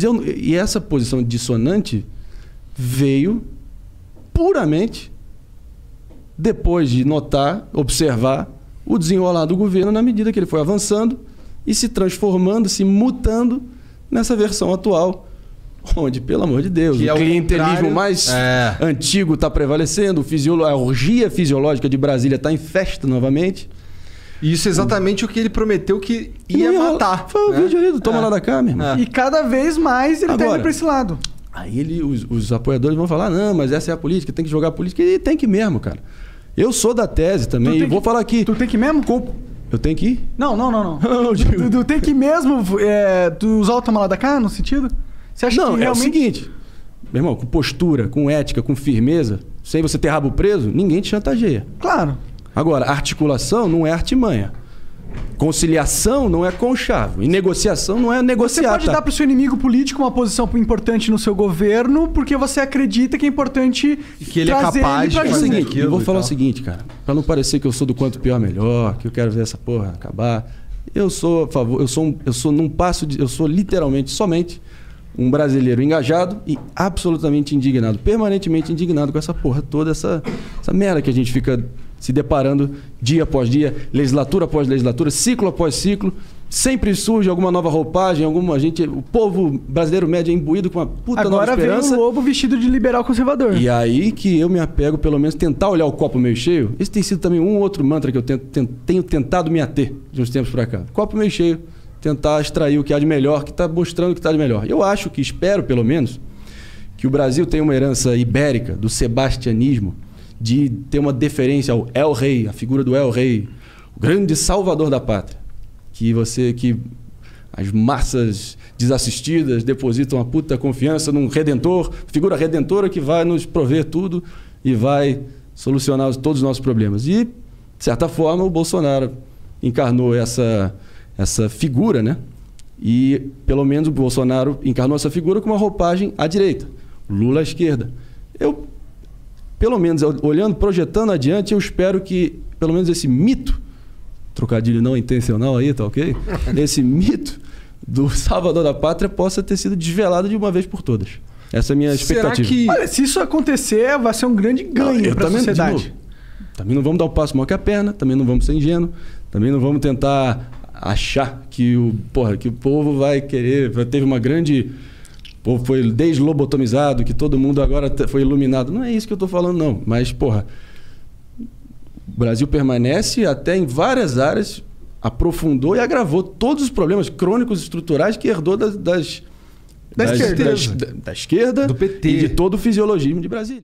Eu- e essa posição dissonante veio puramente depois de notar, observar o desenrolar do governo na medida que ele foi avançando e se transformando, se mutando nessa versão atual, onde, pelo amor de Deus, Que o é clientelismo mais É. antigo está prevalecendo, a orgia fisiológica de Brasília está em festa novamente. E isso é exatamente o que ele prometeu que ia ia- matar. Foi o né? vídeo ali do Toma É. lá da cá, meu irmão. É. E cada vez mais ele tá Agora- indo pra esse lado. Aí ele, os, os apoiadores vão falar, não, mas essa é a política, tem que jogar a política. E tem que mesmo, cara. Eu sou da tese também, e vou que- falar aqui. Tu tem que mesmo? com- Eu tenho que ir? Não, não, não, não. Não, Tu, digo- tu tem que mesmo é, tu usar o toma lá da cá no sentido? Você acha Não, que é o realmente. seguinte, meu irmão, com postura, com ética, com firmeza, sem você ter rabo preso, ninguém te chantageia. Claro. Agora, articulação não é artimanha. Conciliação não é conchavo. E negociação não é Você negociar. pode dar pro seu inimigo político uma posição importante no seu governo porque você acredita que é importante E que ele é capaz ele de pra o fazer seguinte, aquilo eu vou falar o seguinte, cara, Pra não parecer que eu sou do quanto pior melhor, que eu quero ver essa porra acabar. Eu sou a favor, eu sou um, eu sou num passo de, eu sou literalmente somente um brasileiro engajado e absolutamente indignado, permanentemente indignado com essa porra toda, essa essa merda que a gente fica se deparando dia após dia, legislatura após legislatura, ciclo após ciclo. Sempre surge alguma nova roupagem, alguma gente, o povo brasileiro médio é imbuído com uma puta nova Agora vem esperança. o lobo vestido de liberal conservador. E aí que eu me apego, pelo menos, tentar olhar o copo meio cheio. Esse tem sido também um outro mantra que eu tento- ten- tenho tentado me ater de uns tempos pra cá. Copo meio cheio, tentar extrair o que há de melhor, que está mostrando o que está de melhor. Eu acho que, espero pelo menos, que o Brasil tem uma herança ibérica do sebastianismo, de ter uma deferência ao El Rei, a figura do El Rei, o grande salvador da pátria. Que você, que as massas desassistidas depositam uma puta confiança num redentor, figura redentora que vai nos prover tudo e vai solucionar os- todos os nossos problemas. E, de certa forma, o Bolsonaro encarnou essa, essa figura, né? E, pelo menos, o Bolsonaro encarnou essa figura com uma roupagem à direita, Lula à esquerda. Eu, pelo menos, olhando, projetando adiante, eu espero que, pelo menos, esse mito trocadilho não intencional aí, tá ok? Esse mito do Salvador da Pátria possa ter sido desvelado de uma vez por todas. Essa é a minha Será expectativa. que. Olha, se isso acontecer, vai ser um grande ganho também, de sociedade. novo, também não vamos dar um passo maior que a perna, também não vamos ser ingênuos, também não vamos tentar achar que o, porra, que o povo vai querer. Teve uma grande. Povo foi deslobotomizado, que todo mundo agora foi iluminado. Não é isso que eu estou falando, não. Mas, porra, o Brasil permanece até em várias áreas, aprofundou e agravou todos os problemas crônicos estruturais que herdou das, das, Da das- esquerda. das- da, da esquerda Do PT. e de todo o fisiologismo de Brasília.